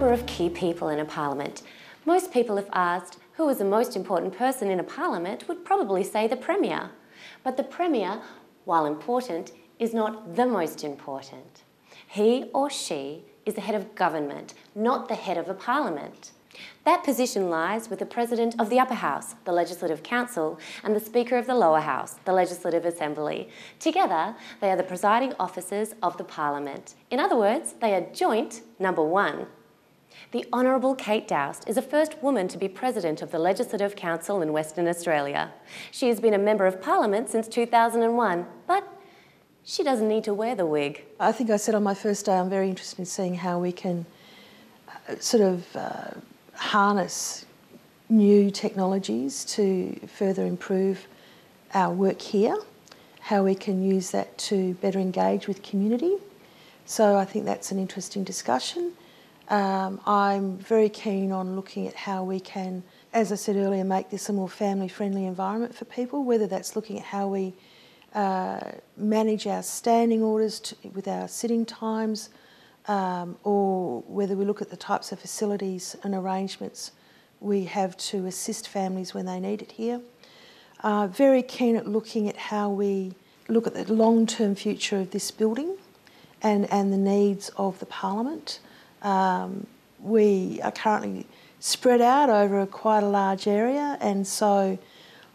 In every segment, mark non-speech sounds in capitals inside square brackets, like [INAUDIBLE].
number of key people in a parliament. Most people, if asked who is the most important person in a parliament, would probably say the Premier. But the Premier, while important, is not the most important. He or she is the head of government, not the head of a parliament. That position lies with the President of the Upper House, the Legislative Council, and the Speaker of the Lower House, the Legislative Assembly. Together, they are the presiding officers of the Parliament. In other words, they are joint number one. The Honourable Kate Doust is the first woman to be President of the Legislative Council in Western Australia. She has been a Member of Parliament since 2001, but she doesn't need to wear the wig. I think I said on my first day I'm very interested in seeing how we can uh, sort of uh, harness new technologies to further improve our work here, how we can use that to better engage with community. So I think that's an interesting discussion. Um, I'm very keen on looking at how we can, as I said earlier, make this a more family friendly environment for people, whether that's looking at how we uh, manage our standing orders to, with our sitting times, um, or whether we look at the types of facilities and arrangements we have to assist families when they need it here. Uh, very keen at looking at how we look at the long term future of this building and, and the needs of the Parliament. Um, we are currently spread out over a quite a large area, and so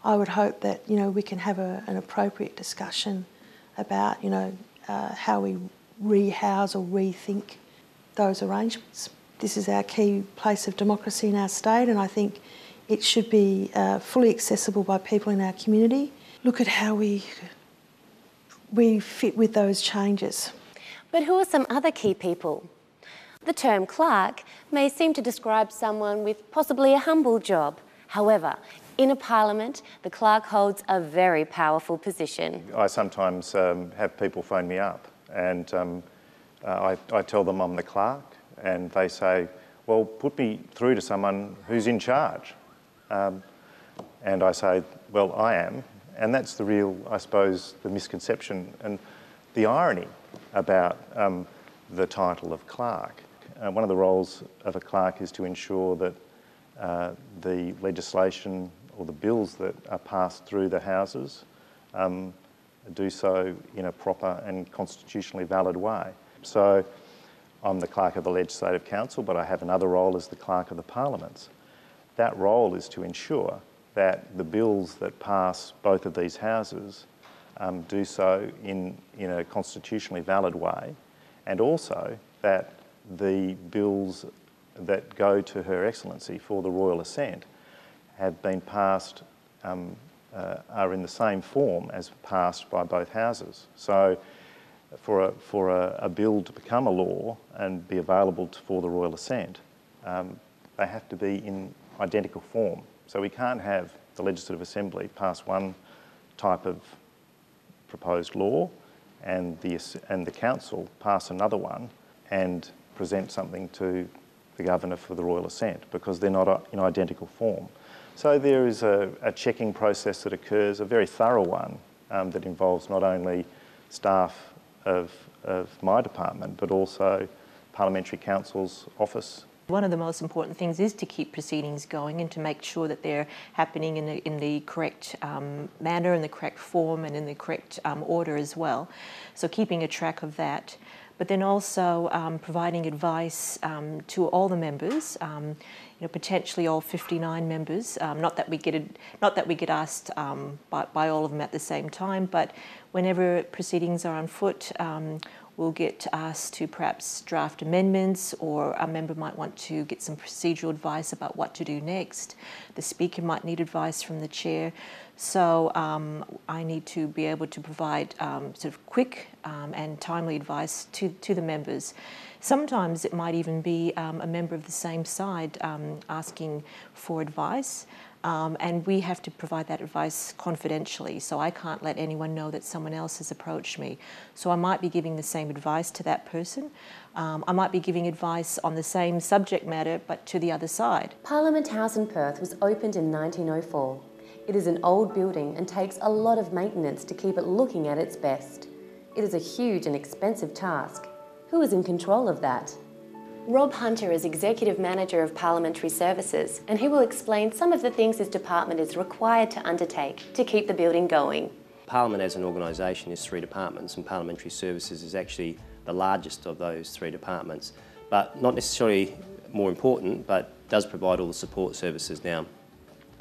I would hope that you know we can have a, an appropriate discussion about you know uh, how we rehouse or rethink those arrangements. This is our key place of democracy in our state, and I think it should be uh, fully accessible by people in our community. Look at how we we fit with those changes. But who are some other key people? The term clerk may seem to describe someone with possibly a humble job. However, in a parliament, the clerk holds a very powerful position. I sometimes um, have people phone me up and um, uh, I, I tell them I'm the clerk and they say, well, put me through to someone who's in charge. Um, and I say, well, I am. And that's the real, I suppose, the misconception and the irony about um, the title of clerk. Uh, one of the roles of a clerk is to ensure that uh, the legislation or the bills that are passed through the houses um, do so in a proper and constitutionally valid way. So I'm the clerk of the Legislative Council, but I have another role as the clerk of the parliaments. That role is to ensure that the bills that pass both of these houses um, do so in, in a constitutionally valid way, and also that the bills that go to Her Excellency for the Royal Assent have been passed, um, uh, are in the same form as passed by both houses. So for a, for a, a bill to become a law and be available to, for the Royal Assent, um, they have to be in identical form. So we can't have the Legislative Assembly pass one type of proposed law and the, and the Council pass another one and present something to the Governor for the Royal Assent because they're not in identical form. So there is a, a checking process that occurs, a very thorough one, um, that involves not only staff of, of my department but also Parliamentary Counsel's office one of the most important things is to keep proceedings going and to make sure that they're happening in the, in the correct um, manner, in the correct form, and in the correct um, order as well. So, keeping a track of that but then also um, providing advice um, to all the members, um, you know, potentially all 59 members. Um, not that we get it, not that we get asked um, by, by, all of them at the same time, but whenever proceedings are on foot, um, we'll get asked to perhaps draft amendments, or a member might want to get some procedural advice about what to do next. The speaker might need advice from the chair. So um, I need to be able to provide um, sort of quick um, and timely advice to, to the members. Sometimes it might even be um, a member of the same side um, asking for advice. Um, and we have to provide that advice confidentially. So I can't let anyone know that someone else has approached me. So I might be giving the same advice to that person. Um, I might be giving advice on the same subject matter, but to the other side. Parliament House in Perth was opened in 1904. It is an old building and takes a lot of maintenance to keep it looking at its best. It is a huge and expensive task. Who is in control of that? Rob Hunter is Executive Manager of Parliamentary Services and he will explain some of the things his department is required to undertake to keep the building going. Parliament as an organisation is three departments and Parliamentary Services is actually the largest of those three departments, but not necessarily more important, but does provide all the support services now.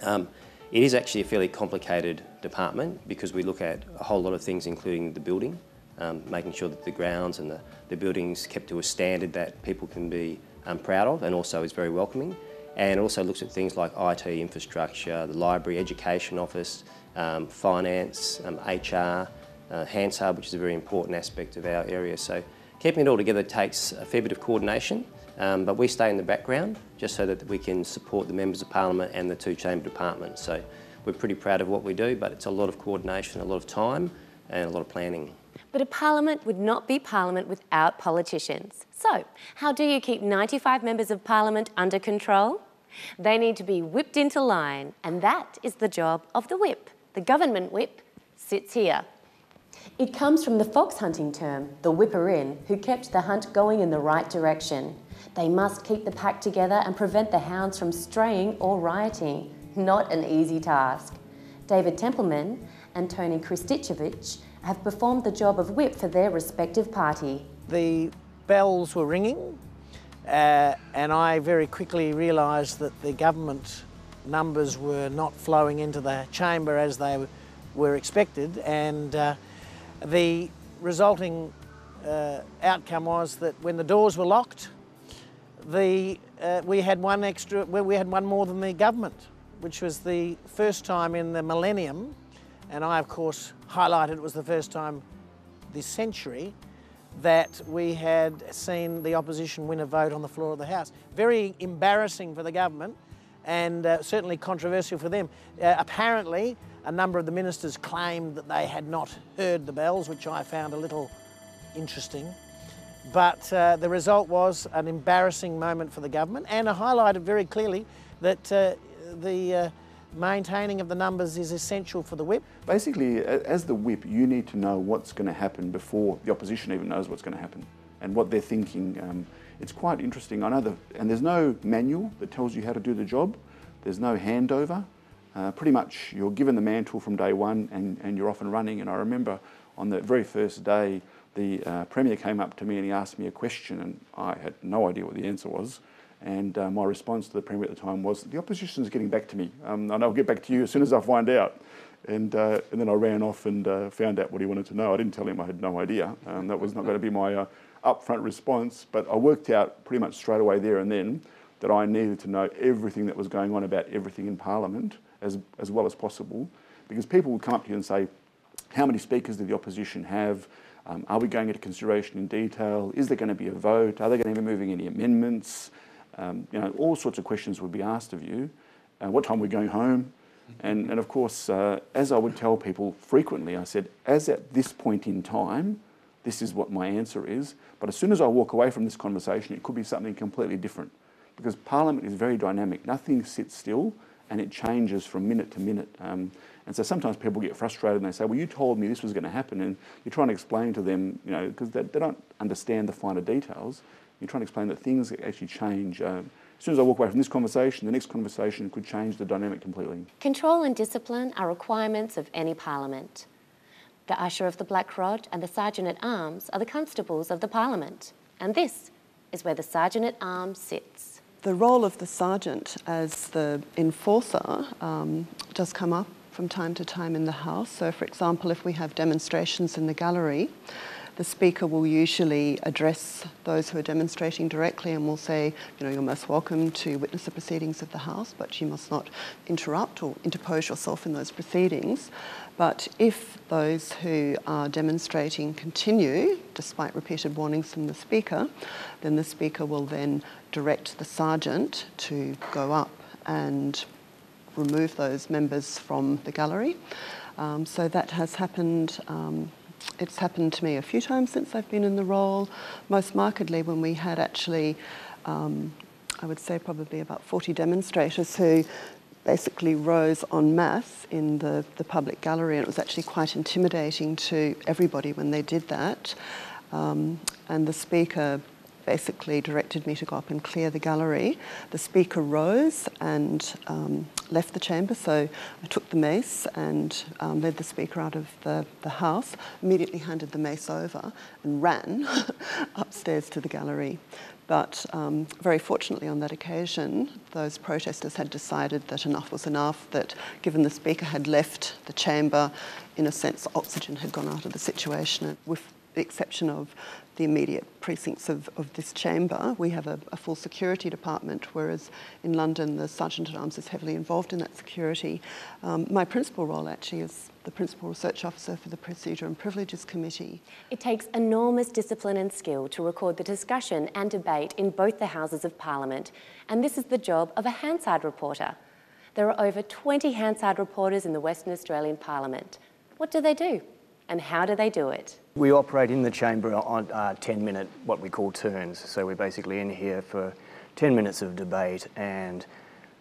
Um, it is actually a fairly complicated department because we look at a whole lot of things including the building, um, making sure that the grounds and the, the buildings kept to a standard that people can be um, proud of and also is very welcoming. And also looks at things like IT infrastructure, the library, education office, um, finance, HR, um, uh, Hansard, which is a very important aspect of our area. So keeping it all together takes a fair bit of coordination, um, but we stay in the background just so that we can support the members of parliament and the two chamber departments. So we're pretty proud of what we do, but it's a lot of coordination, a lot of time, and a lot of planning. But a parliament would not be parliament without politicians. So, how do you keep 95 members of parliament under control? They need to be whipped into line, and that is the job of the whip. The government whip sits here. It comes from the fox hunting term, the whipper in, who kept the hunt going in the right direction. They must keep the pack together and prevent the hounds from straying or rioting. Not an easy task. David Templeman and Tony Krsticevic have performed the job of whip for their respective party. The bells were ringing, uh, and I very quickly realised that the government numbers were not flowing into the chamber as they were expected, and uh, the resulting uh, outcome was that when the doors were locked, the, uh, we had one extra, well, we had one more than the government, which was the first time in the millennium and I, of course, highlighted it was the first time this century that we had seen the opposition win a vote on the floor of the House. Very embarrassing for the government and uh, certainly controversial for them. Uh, apparently, a number of the ministers claimed that they had not heard the bells, which I found a little interesting. But uh, the result was an embarrassing moment for the government and highlighted very clearly that uh, the uh, maintaining of the numbers is essential for the whip. Basically, as the whip, you need to know what's going to happen before the opposition even knows what's going to happen and what they're thinking. Um, it's quite interesting. I know that, and there's no manual that tells you how to do the job. There's no handover. Uh, pretty much, you're given the mantle from day one, and, and you're off and running. And I remember on the very first day, the uh, premier came up to me and he asked me a question, and I had no idea what the answer was. And uh, my response to the Premier at the time was, the opposition is getting back to me, um, and I'll get back to you as soon as I find out. And, uh, and then I ran off and uh, found out what he wanted to know. I didn't tell him I had no idea. Um, that was not going to be my uh, upfront response, but I worked out pretty much straight away there and then that I needed to know everything that was going on about everything in Parliament as, as well as possible, because people would come up to you and say, how many speakers do the opposition have? Um, are we going into consideration in detail? Is there going to be a vote? Are they going to be moving any amendments? Um, you know, all sorts of questions would be asked of you. Uh, what time we're going home? And, and of course, uh, as I would tell people frequently, I said, as at this point in time, this is what my answer is. But as soon as I walk away from this conversation, it could be something completely different. Because Parliament is very dynamic. Nothing sits still and it changes from minute to minute. Um, and so sometimes people get frustrated and they say, well, you told me this was going to happen. And you're trying to explain to them, you know, because they, they don't understand the finer details you're trying to explain that things actually change. Um, as soon as I walk away from this conversation, the next conversation could change the dynamic completely. Control and discipline are requirements of any parliament. The Usher of the Black Rod and the Sergeant at Arms are the constables of the parliament. And this is where the Sergeant at Arms sits. The role of the sergeant as the enforcer um, does come up from time to time in the House. So, for example, if we have demonstrations in the gallery, the speaker will usually address those who are demonstrating directly and will say, you know, you're most welcome to witness the proceedings of the House, but you must not interrupt or interpose yourself in those proceedings. But if those who are demonstrating continue, despite repeated warnings from the Speaker, then the Speaker will then direct the Sergeant to go up and remove those members from the gallery. Um, so that has happened um, it's happened to me a few times since I've been in the role, most markedly when we had actually, um, I would say probably about 40 demonstrators who basically rose en masse in the, the public gallery, and it was actually quite intimidating to everybody when they did that. Um, and the speaker basically directed me to go up and clear the gallery. The Speaker rose and um, left the chamber, so I took the mace and um, led the Speaker out of the, the House, immediately handed the mace over and ran [LAUGHS] upstairs to the gallery. But um, very fortunately, on that occasion, those protesters had decided that enough was enough, that given the Speaker had left the chamber, in a sense, oxygen had gone out of the situation. With the exception of the immediate precincts of, of this chamber, we have a, a, full security department, whereas in London the Sergeant at Arms is heavily involved in that security. Um, my principal role actually is the Principal Research Officer for the Procedure and Privileges Committee. It takes enormous discipline and skill to record the discussion and debate in both the Houses of Parliament, and this is the job of a Hansard reporter. There are over 20 Hansard reporters in the Western Australian Parliament. What do they do? And how do they do it? We operate in the chamber on uh, 10 minute, what we call turns. So we're basically in here for 10 minutes of debate and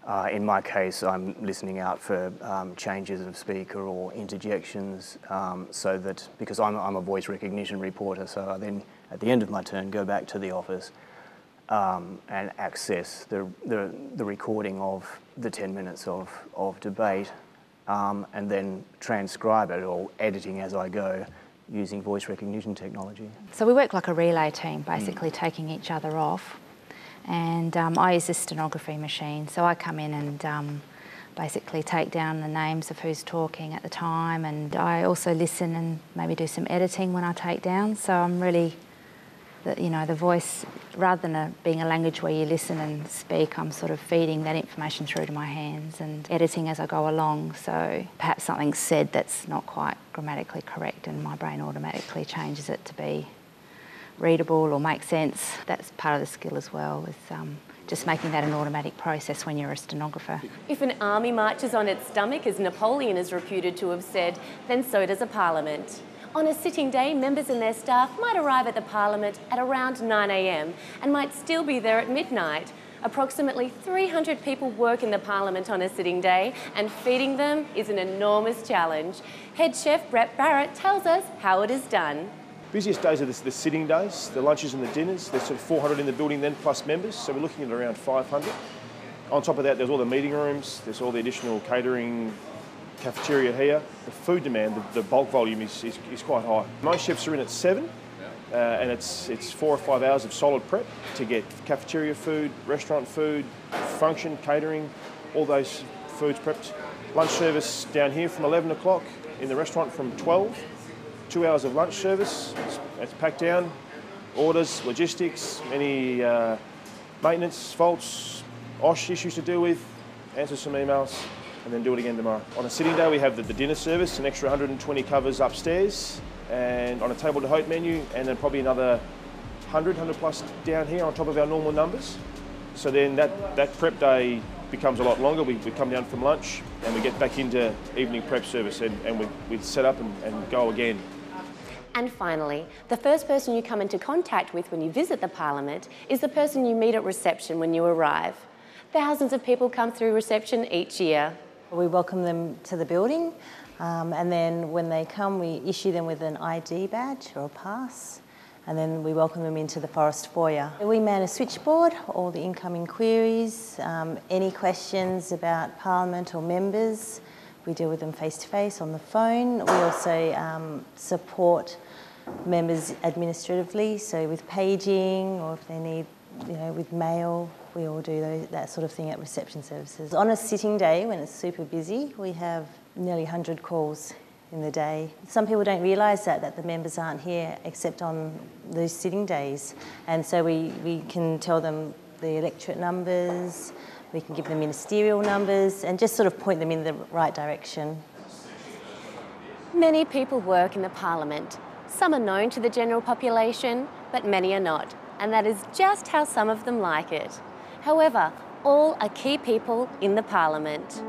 uh, in my case, I'm listening out for um, changes of speaker or interjections um, so that, because I'm, I'm, a voice recognition reporter, so I then at the end of my turn go back to the office um, and access the, the, the, recording of the 10 minutes of, of debate um, and then transcribe it or editing as I go using voice recognition technology. So we work like a relay team, basically mm. taking each other off and um, I use a stenography machine. So I come in and um, basically take down the names of who's talking at the time, and I also listen and maybe do some editing when I take down. So I'm really, the, you know, the voice, rather than a, being a language where you listen and speak, I'm sort of feeding that information through to my hands and editing as I go along. So perhaps something's said that's not quite grammatically correct, and my brain automatically changes it to be readable or make sense. That's part of the skill as well, is um, just making that an automatic process when you're a stenographer. If an army marches on its stomach, as Napoleon is reputed to have said, then so does a parliament. On a sitting day, members and their staff might arrive at the Parliament at around 9am and might still be there at midnight. Approximately 300 people work in the Parliament on a sitting day, and feeding them is an enormous challenge. Head chef Brett Barrett tells us how it is done. Busiest days are the, the, sitting days, the lunches and the dinners. There's sort of 400 in the building then, plus members, so we're looking at around 500. On top of that, there's all the meeting rooms, there's all the additional catering, cafeteria here. The food demand, the, the bulk volume is, is, is, quite high. Most chefs are in at 7, uh, and it's, it's four or five hours of solid prep to get cafeteria food, restaurant food, function, catering, all those foods prepped. Lunch service down here from 11 o'clock, in the restaurant from 12 two hours of lunch service. It's packed down. Orders, logistics, any uh, maintenance faults, OSH issues to deal with, answer some emails, and then do it again tomorrow. On a sitting day, we have the, the dinner service, an extra 120 covers upstairs, and on a table d'hote menu, and then probably another 100, 100 plus down here on top of our normal numbers. So then that, that prep day becomes a lot longer. We, we come down from lunch and we get back into evening prep service and, and we, we set up and, and go again. And finally, the first person you come into contact with when you visit the Parliament is the person you meet at reception when you arrive. Thousands of people come through reception each year. We welcome them to the building um, and then when they come we issue them with an ID badge or a pass and then we welcome them into the forest foyer. We man a switchboard, all the incoming queries, um, any questions about Parliament or members, we deal with them face to face on the phone. We also um, support members administratively, so with paging or if they need, you know, with mail, we all do those, that sort of thing at reception services. On a sitting day when it's super busy, we have nearly 100 calls in the day. Some people don't realise that, that the members aren't here except on those sitting days. And so we, we can tell them the electorate numbers, we can give them ministerial numbers and just sort of point them in the right direction. Many people work in the Parliament. Some are known to the general population, but many are not. And that is just how some of them like it. However, all are key people in the Parliament.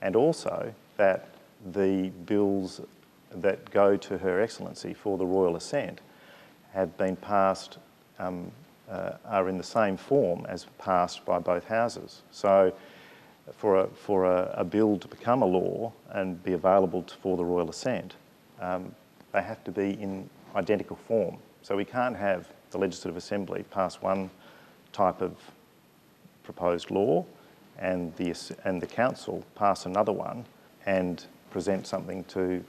and also that the bills that go to Her Excellency for the Royal Assent have been passed um, uh, are in the same form as passed by both houses. So for a, for a, a bill to become a law and be available to, for the royal assent, um, they have to be in identical form. So we can't have the Legislative Assembly pass one type of proposed law and the, and the Council pass another one and present something to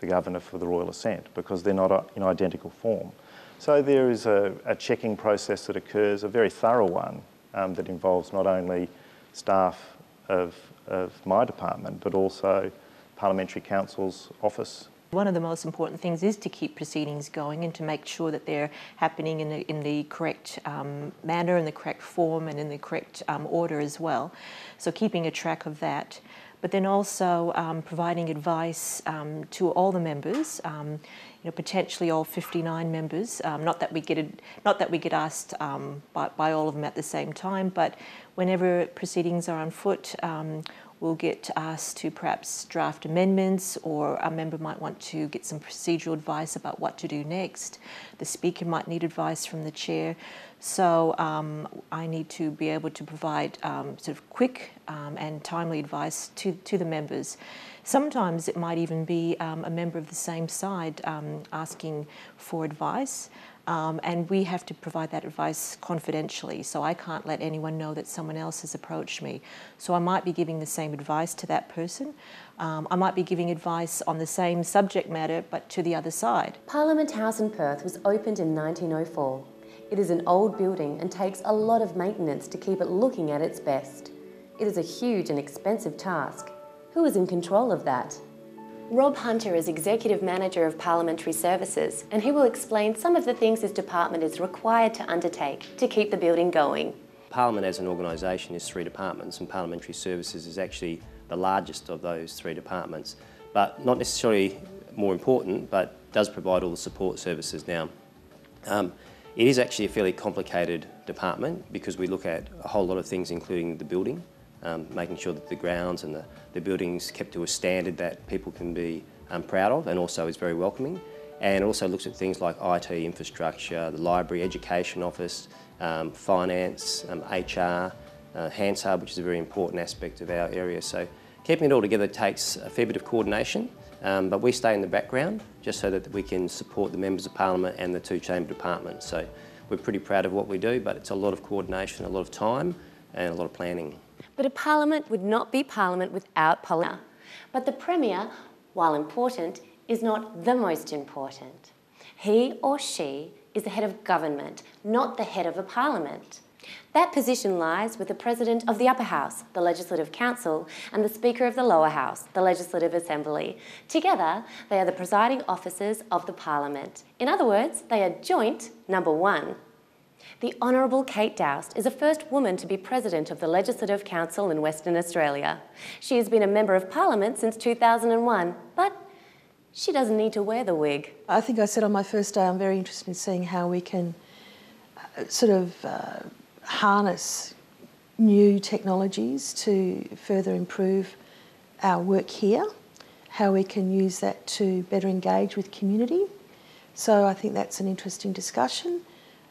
the Governor for the royal assent because they're not in identical form. So there is a, a checking process that occurs, a very thorough one, um, that involves not only staff of, of my department but also Parliamentary Counsel's office one of the most important things is to keep proceedings going and to make sure that they're happening in the, in the correct um, manner, in the correct form, and in the correct um, order as well. So, keeping a track of that. But then also um, providing advice um, to all the members, um, you know, potentially all 59 members. Um, not that we get not that we get asked by, by, all of them at the same time, but whenever proceedings are on foot we'll get asked to perhaps draft amendments, or a member might want to get some procedural advice about what to do next. The Speaker might need advice from the Chair. So um, I need to be able to provide um, sort of quick um, and timely advice to, to the members. Sometimes it might even be um, a member of the same side um, asking for advice. Um, and we have to provide that advice confidentially. So I can't let anyone know that someone else has approached me. So I might be giving the same advice to that person. I might be giving advice on the same subject matter, but to the other side. Parliament House in Perth was opened in 1904. It is an old building and takes a lot of maintenance to keep it looking at its best. It is a huge and expensive task. Who is in control of that? Rob Hunter is Executive Manager of Parliamentary Services and he will explain some of the things his department is required to undertake to keep the building going. Parliament as an organisation is three departments and Parliamentary Services is actually the largest of those three departments, but not necessarily more important, but does provide all the support services now. Um, it is actually a fairly complicated department because we look at a whole lot of things including the building, um, making sure that the grounds and the, the buildings kept to a standard that people can be um, proud of and also is very welcoming. And it also looks at things like IT infrastructure, the library, education office, um, finance, HR, um, uh, Hansard, which is a very important aspect of our area. So keeping it all together takes a fair bit of coordination, um, but we stay in the background just so that we can support the members of parliament and the two chamber departments. So we're pretty proud of what we do, but it's a lot of coordination, a lot of time, and a lot of planning. But a parliament would not be parliament without Premier. But the Premier, while important, is not the most important. He or she is the head of government, not the head of a parliament. That position lies with the President of the Upper House, the Legislative Council, and the Speaker of the Lower House, the Legislative Assembly. Together, they are the presiding officers of the Parliament. In other words, they are joint number one. The Honourable Kate Doust is the first woman to be President of the Legislative Council in Western Australia. She has been a Member of Parliament since 2001, but she doesn't need to wear the wig. I think I said on my first day I'm very interested in seeing how we can uh, sort of uh, harness new technologies to further improve our work here, how we can use that to better engage with community. So I think that's an interesting discussion.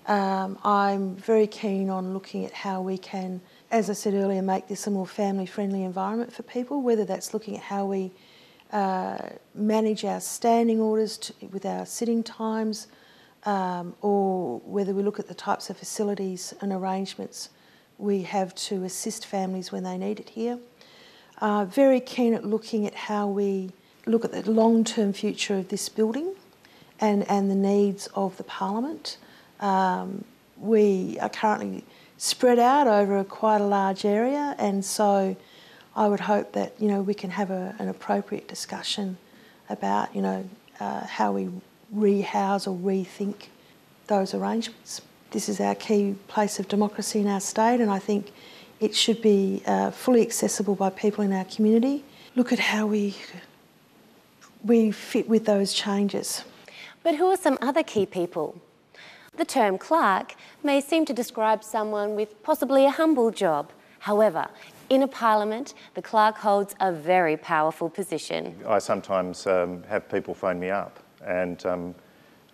Um, I'm very keen on looking at how we can, as I said earlier, make this a more family friendly environment for people, whether that's looking at how we uh, manage our standing orders to, with our sitting times, um, or whether we look at the types of facilities and arrangements we have to assist families when they need it here. Uh, very keen at looking at how we look at the long term future of this building and, and the needs of the Parliament. Um, we are currently spread out over quite a large area, and so I would hope that you know we can have a, an appropriate discussion about you know uh, how we rehouse or rethink those arrangements. This is our key place of democracy in our state, and I think it should be uh, fully accessible by people in our community. Look at how we we fit with those changes. But who are some other key people the term clerk may seem to describe someone with possibly a humble job. However, in a parliament, the clerk holds a very powerful position. I sometimes um, have people phone me up and um,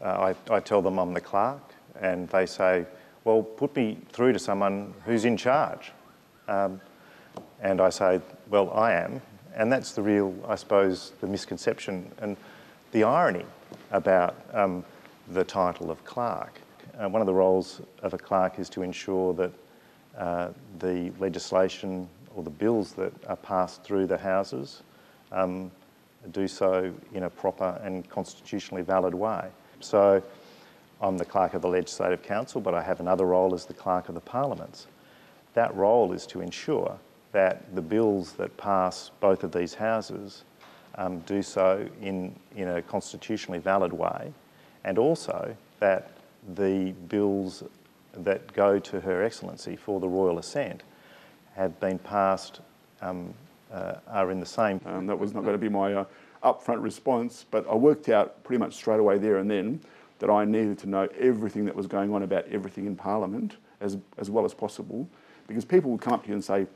uh, I, I, tell them I'm the clerk and they say, well, put me through to someone who's in charge. Um, and I say, well, I am. And that's the real, I suppose, the misconception and the irony about um, the title of clerk. Uh, one of the roles of a clerk is to ensure that uh, the legislation or the bills that are passed through the houses um, do so in a proper and constitutionally valid way. So I'm the clerk of the Legislative Council, but I have another role as the clerk of the parliaments. That role is to ensure that the bills that pass both of these houses um, do so in, in a constitutionally valid way, and also that the bills that go to Her Excellency for the royal assent have been passed um, are in the same. Um, that was not going to be my uh, upfront response, but I worked out pretty much straight away there and then that I needed to know everything that was going on about everything in Parliament as, as well as possible, because people would come up to you and say,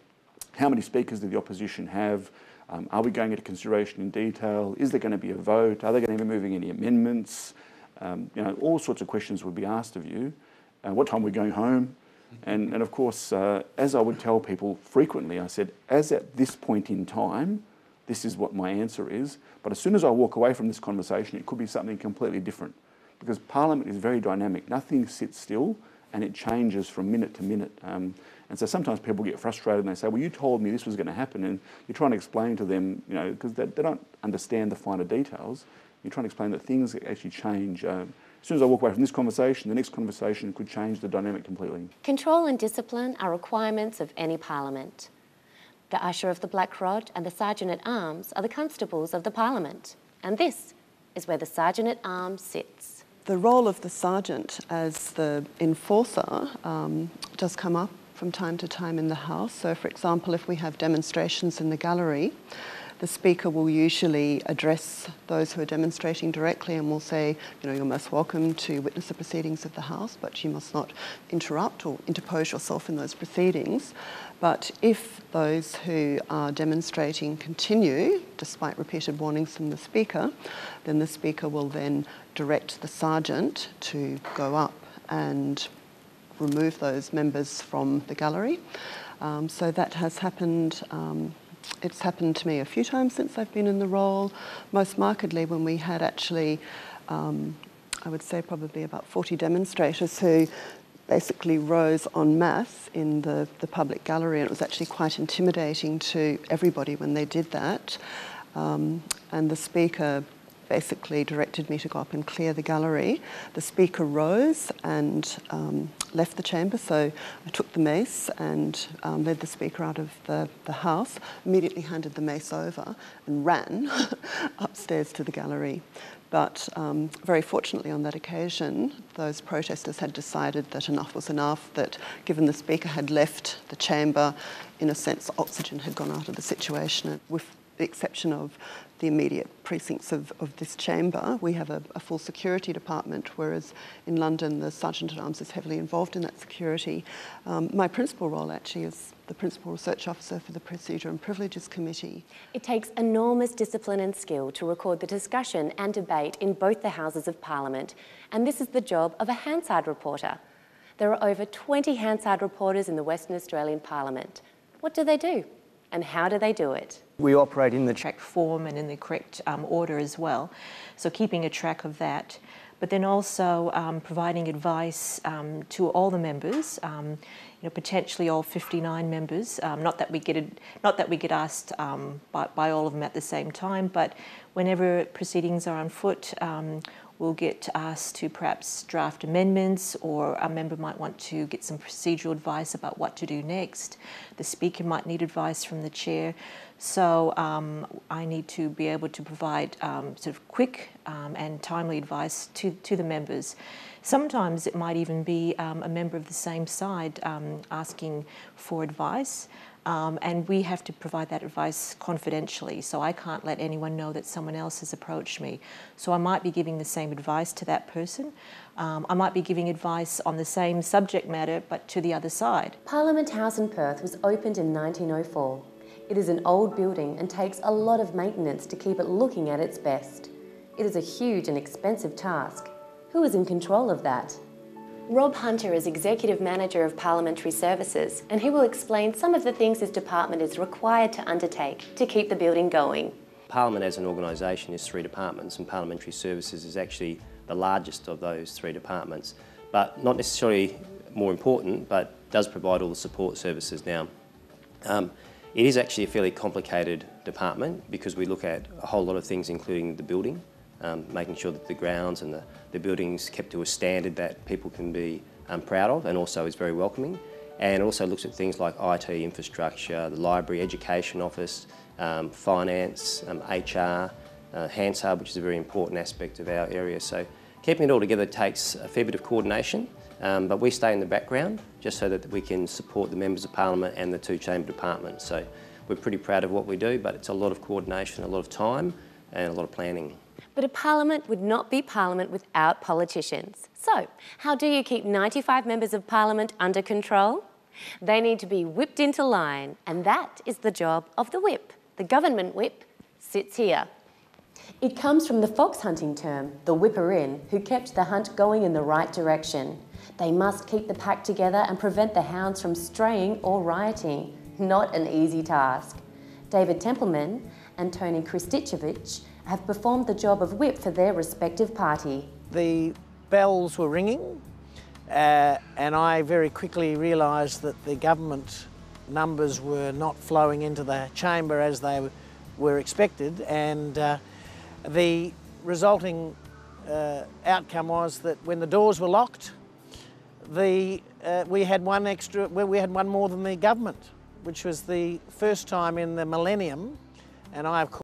how many speakers do the opposition have? Um, are we going into consideration in detail? Is there going to be a vote? Are they going to be moving any amendments? Um, you know, all sorts of questions would be asked of you. Uh, what time are we going home? And, and of course, uh, as I would tell people frequently, I said, as at this point in time, this is what my answer is. But as soon as I walk away from this conversation, it could be something completely different. Because Parliament is very dynamic. Nothing sits still and it changes from minute to minute. Um, and so sometimes people get frustrated and they say, well, you told me this was going to happen. And you're trying to explain to them, you know, because they, they, don't understand the finer details. You're trying to explain that things actually change. Um, as soon as I walk away from this conversation, the next conversation could change the dynamic completely. Control and discipline are requirements of any parliament. The Usher of the Black Rod and the Sergeant at Arms are the constables of the parliament. And this is where the Sergeant at Arms sits. The role of the sergeant as the enforcer um, does come up from time to time in the House. So, for example, if we have demonstrations in the gallery, the speaker will usually address those who are demonstrating directly and will say, you know, you're most welcome to witness the proceedings of the House, but you must not interrupt or interpose yourself in those proceedings. But if those who are demonstrating continue, despite repeated warnings from the Speaker, then the Speaker will then direct the Sergeant to go up and remove those members from the gallery. Um, so that has happened um, it's happened to me a few times since I've been in the role, most markedly when we had actually, um, I would say probably about 40 demonstrators who basically rose en masse in the, the public gallery, and it was actually quite intimidating to everybody when they did that. Um, and the speaker basically directed me to go up and clear the gallery. The speaker rose and um, left the chamber, so I took the mace and um, led the speaker out of the, the house, immediately handed the mace over and ran [LAUGHS] upstairs to the gallery. But um, very fortunately on that occasion, those protesters had decided that enough was enough, that given the speaker had left the chamber, in a sense, oxygen had gone out of the situation. With the exception of the immediate precincts of, of this chamber. We have a, a, full security department, whereas in London the Sergeant at Arms is heavily involved in that security. Um, my principal role actually is the Principal Research Officer for the Procedure and Privileges Committee. It takes enormous discipline and skill to record the discussion and debate in both the Houses of Parliament, and this is the job of a Hansard reporter. There are over 20 Hansard reporters in the Western Australian Parliament. What do they do? And how do they do it? We operate in the track form and in the correct um, order as well. So keeping a track of that, but then also um, providing advice um, to all the members. Um, you know, potentially all 59 members. Um, not that we get it, not that we get asked um, by, by, all of them at the same time, but whenever proceedings are on foot, we'll get asked to perhaps draft amendments, or a member might want to get some procedural advice about what to do next. The speaker might need advice from the chair. So um, I need to be able to provide um, sort of quick um, and timely advice to, to the members. Sometimes it might even be um, a member of the same side um, asking for advice. Um, and we have to provide that advice confidentially. So I can't let anyone know that someone else has approached me. So I might be giving the same advice to that person. Um, I might be giving advice on the same subject matter, but to the other side. Parliament House in Perth was opened in 1904. It is an old building and takes a lot of maintenance to keep it looking at its best. It is a huge and expensive task. Who is in control of that? Rob Hunter is Executive Manager of Parliamentary Services and he will explain some of the things his department is required to undertake to keep the building going. Parliament as an organisation is three departments and Parliamentary Services is actually the largest of those three departments, but not necessarily more important, but does provide all the support services now. Um, it is actually a fairly complicated department because we look at a whole lot of things including the building, um, making sure that the grounds and the, the buildings kept to a standard that people can be um, proud of and also is very welcoming. And also looks at things like IT infrastructure, the library, education office, um, finance, HR, um, uh, Hansard, which is a very important aspect of our area. So keeping it all together takes a fair bit of coordination, um, but we stay in the background just so that we can support the members of parliament and the two chamber departments. So we're pretty proud of what we do, but it's a lot of coordination, a lot of time, and a lot of planning. But a parliament would not be parliament without politicians. So, how do you keep 95 members of parliament under control? They need to be whipped into line, and that is the job of the whip. The government whip sits here. It comes from the fox hunting term, the whipper in, who kept the hunt going in the right direction. They must keep the pack together and prevent the hounds from straying or rioting. Not an easy task. David Templeman and Tony Krsticevic have performed the job of whip for their respective party. The bells were ringing uh, and I very quickly realised that the government numbers were not flowing into the chamber as they were expected and uh, the resulting uh, outcome was that when the doors were locked the, uh, we had one extra, well, we had one more than the government which was the first time in the millennium and I of course